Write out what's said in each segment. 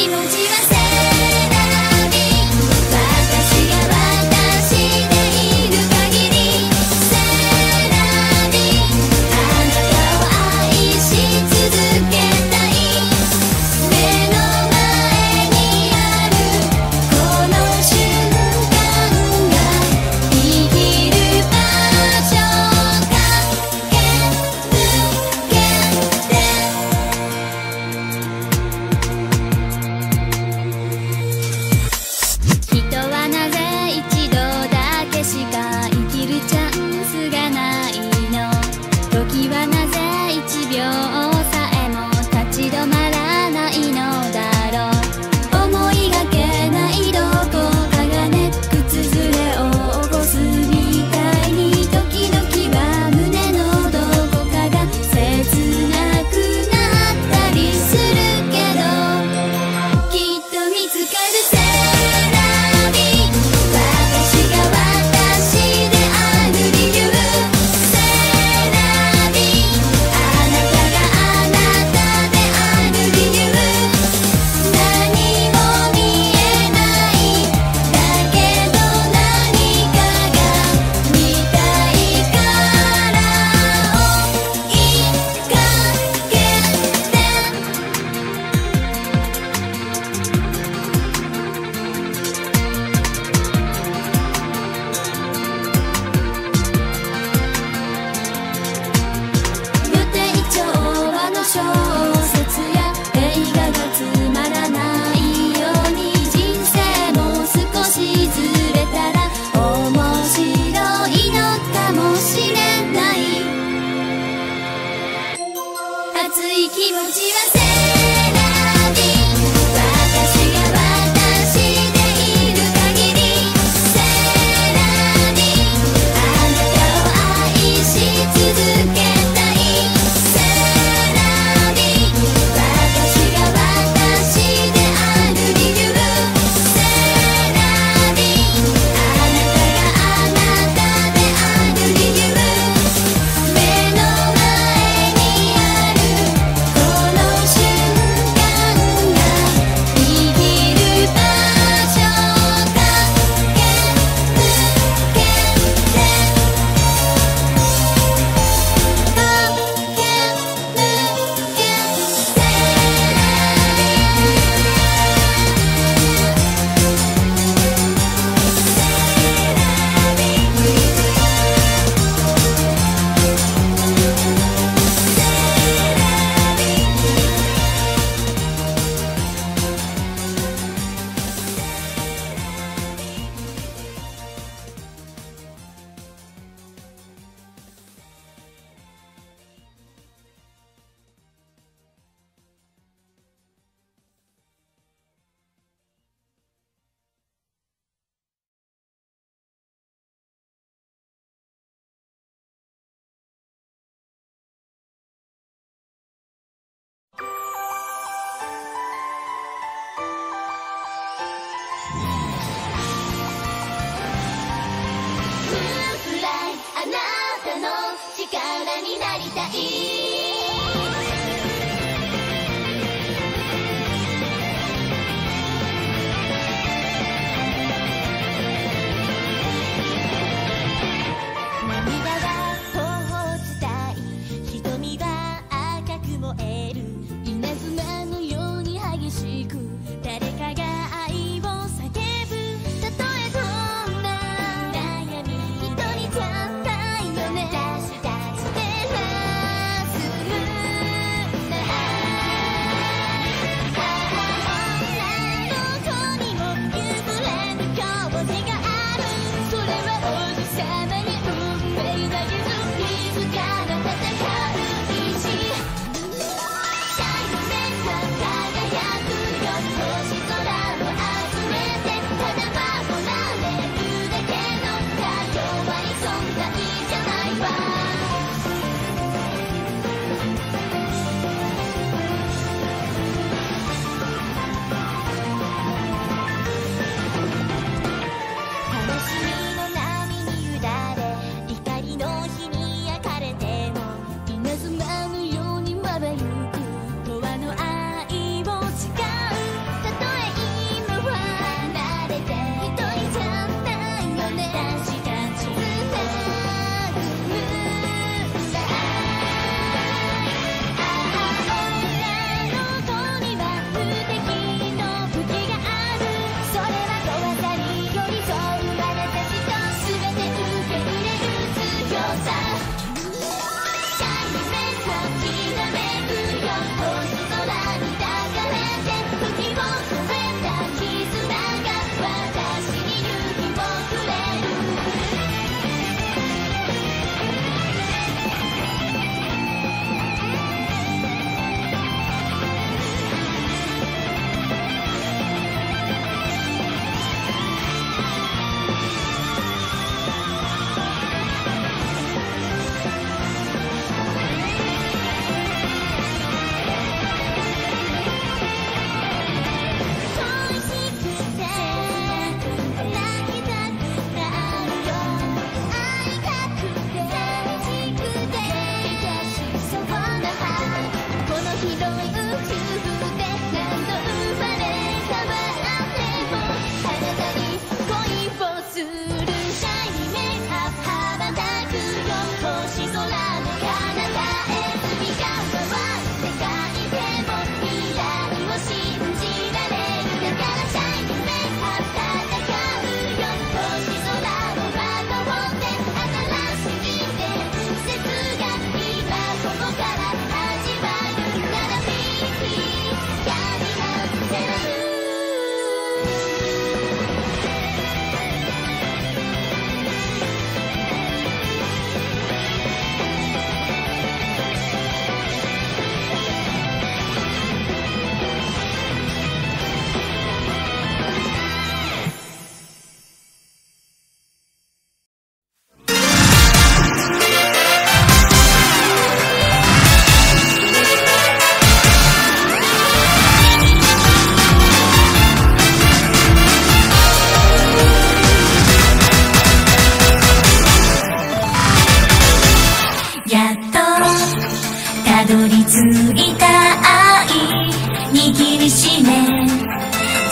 一如既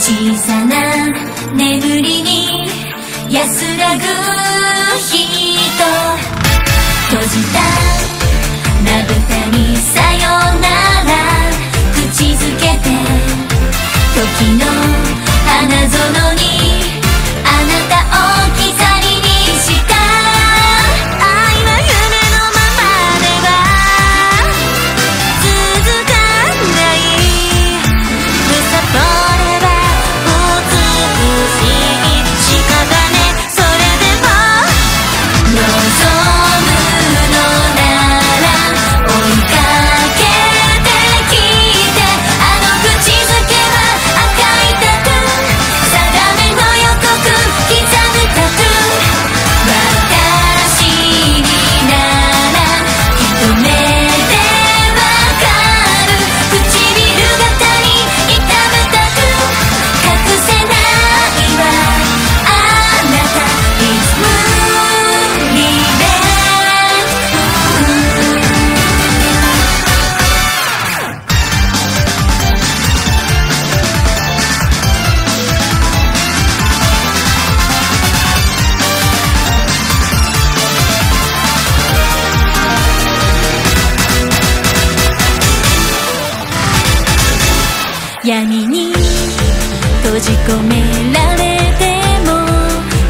小さな眠りに安らぐ人閉じたまぶたにさよなら口づけて時の花園にに閉じ込められても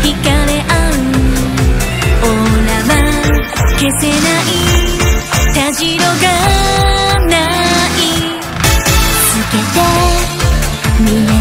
惹かれ合うオーラは消せない。たじろがない。透けて見え